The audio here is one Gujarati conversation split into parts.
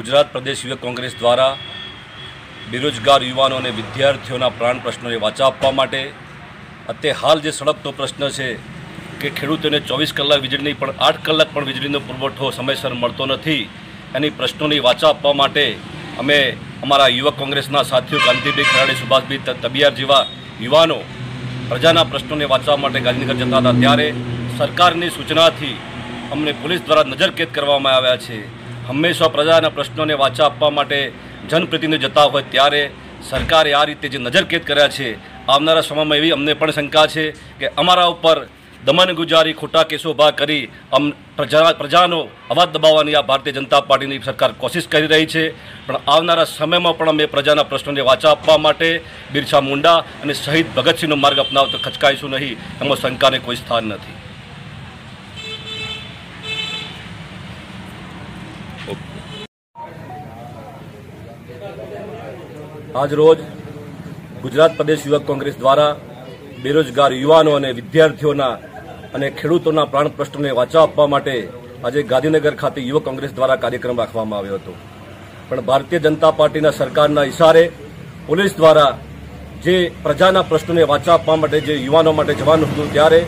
ગુજરાત પ્રદેશ યુવક કોંગ્રેસ દ્વારા બેરોજગાર યુવાનો અને વિદ્યાર્થીઓના પ્રાણ પ્રશ્નોને વાચા આપવા માટે અત્યારે હાલ જે સળગતો પ્રશ્ન છે કે ખેડૂતોને ચોવીસ કલાક વીજળીની પણ આઠ કલાક પણ વીજળીનો પુરવઠો સમયસર મળતો નથી, એની પ્રશ્નોની વાચા આપવા માટે અમે અમારા યુવક કોંગ્રેસના સાથીઓ કાંતિભાઈ ખરાડી, સુભાષભાઈ તબિયાર જેવા યુવાનો પ્રજાના પ્રશ્નોને વાંચવા માટે ગાંધીનગર જતા હતા. ત્યારે સરકારની સૂચનાથી અમને પોલીસ દ્વારા નજરકેદ કરવામાં આવ્યા છે. હંમેશા પ્રજાના પ્રશ્નોને વાચા આપવા માટે જનપ્રતિનિધિ જતા હોય ત્યારે સરકારે આ રીતે જે નજરકેદ કર્યા છે, આવનારા સમયમાં એવી અમને પણ શંકા છે કે અમારા ઉપર દમન ગુજારી ખોટા કેસો ઊભા કરી અમ પ્રજા, પ્રજાનો અવાજ દબાવવાની આ ભારતીય જનતા પાર્ટીની સરકાર કોશિશ કરી રહી છે. પણ આવનારા સમયમાં પણ અમે પ્રજાના પ્રશ્નોને વાચા આપવા માટે બિરસા મુંડા અને શહીદ ભગતસિંહનો માર્ગ અપનાવતો ખચકાઈશું નહીં. એમાં શંકાને કોઈ સ્થાન નથી. આજ રોજ ગુજરાત પ્રદેશ યુવક કોંગ્રેસ દ્વારા બેરોજગાર યુવાનો અને વિદ્યાર્થીઓના અને ખેડૂતોના પ્રાણ પ્રશ્નને વાચા આપવા માટે આજે ગાંધીનગર ખાતે યુવક કોંગ્રેસ દ્વારા કાર્યક્રમ રાખવામાં આવ્યો હતો. પણ ભારતીય જનતા પાર્ટીના સરકારના ઇશારે પોલીસ દ્વારા જે પ્રજાના પ્રશ્નોને વાચા આપવા માટે જે યુવાનો માટે જવાનું હતું ત્યારે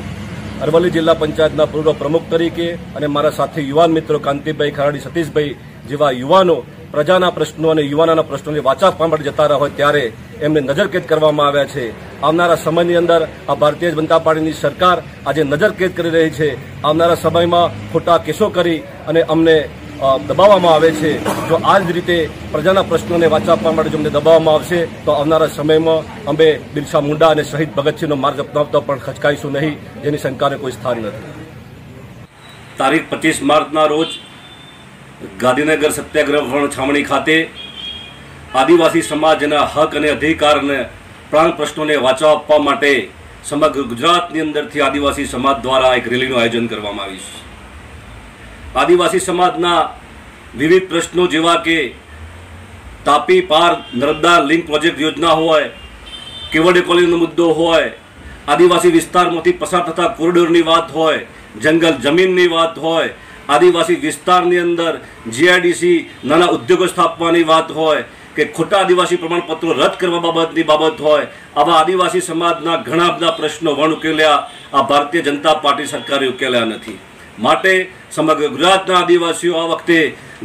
અરવલ્લી જિલ્લા પંચાયતના પૂર્વ પ્રમુખ તરીકે અને મારા સાથે યુવાન મિત્રો કાંતિભાઈ ખરાડી, સતીશભાઈ જેવા યુવાનો પ્રજાના પ્રશ્નો અને યુવાનોના પ્રશ્નોની વાચા આપવા માટે જતા રહ્યા હોય ત્યારે એમને નજરકેદ કરવામાં આવ્યા છે. આવનારા સમયની અંદર આ ભારતીય જનતા પાર્ટીની સરકાર આજે નજરકેદ કરી રહી છે. આવનારા સમયમાં ખોટા કેસો કરી અને અમને દબાવવામાં આવે છે. જો આ જ રીતે પ્રજાના પ્રશ્નોને વાચા આપવા માટે જો અમને દબાવવામાં આવશે, તો આવનારા સમયમાં અમે બિરસા મુંડા અને શહીદ ભગતસિંહનો માર્ગ અપનાવતો પણ ખચકાઈશું નહીં. જેની શંકાને કોઈ સ્થાન નથી. તારીખ પચીસ માર્ચના રોજ ગાંધીનગર સત્યાગ્રહ વણ છાવણી ખાતે આદિવાસી સમાજના હક અને અધિકારને પ્રાણ પ્રશ્નોને વાંચવા આપવા માટે સમગ્ર ગુજરાતની અંદરથી આદિવાસી સમાજ દ્વારા એક રેલીનું આયોજન કરવામાં આવ્યું છે. આદિવાસી સમાજના વિવિધ પ્રશ્નો જેવા કે તાપી, પાર, નર્મદા લિંક પ્રોજેક્ટ યોજના હોય કેવડી કોલોનીનો મુદ્દો હોય, આદિવાસી વિસ્તારમાંથી પસાર થતા કોરિડોરની વાત હોય, જંગલ જમીનની વાત હોય આદિવાસી વિસ્તારની અંદર જીઆઈડીસી નાના ઉદ્યોગો સ્થાપવાની વાત હોય કે ખોટા આદિવાસી પ્રમાણપત્રો રદ કરવા બાબતની બાબત હોય, આવા આદિવાસી સમાજના ઘણા બધા પ્રશ્નો વણ ઉકેલ્યા આ ભારતીય જનતા પાર્ટી સરકારે ઉકેલ્યા નથી. માટે સમગ્ર ગુજરાતના આદિવાસીઓ આ વખતે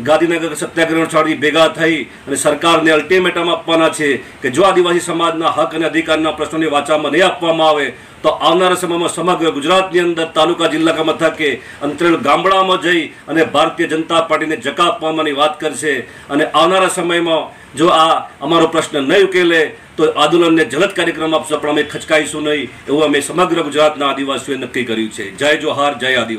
ગાંધીનગર સત્યાગ્રહ છાડી ભેગા થઈ અને સરકારને અલ્ટિમેટમ આપવાના છે કે જો આદિવાસી સમાજના હક અને અધિકારના પ્રશ્નોને વાંચવામાં નહીં આપવામાં આવે, તો આવનારા સમયમાં સમગ્ર ગુજરાતની અંદર તાલુકા જિલ્લા મથકે અંતરેલ ગામડામાં જઈ અને ભારતીય જનતા પાર્ટીને જકા આપવાની વાત કરશે. અને આવનારા સમયમાં જો આ અમારો પ્રશ્ન નહીં ઉકેલે, તો આંદોલનને જલદ કાર્યક્રમ આપશો, પણ અમે ખચકાઈશું નહીં, એવું અમે સમગ્ર ગુજરાતના આદિવાસીઓએ નક્કી કર્યું છે. જય જોહાર, જય આદિવાસી.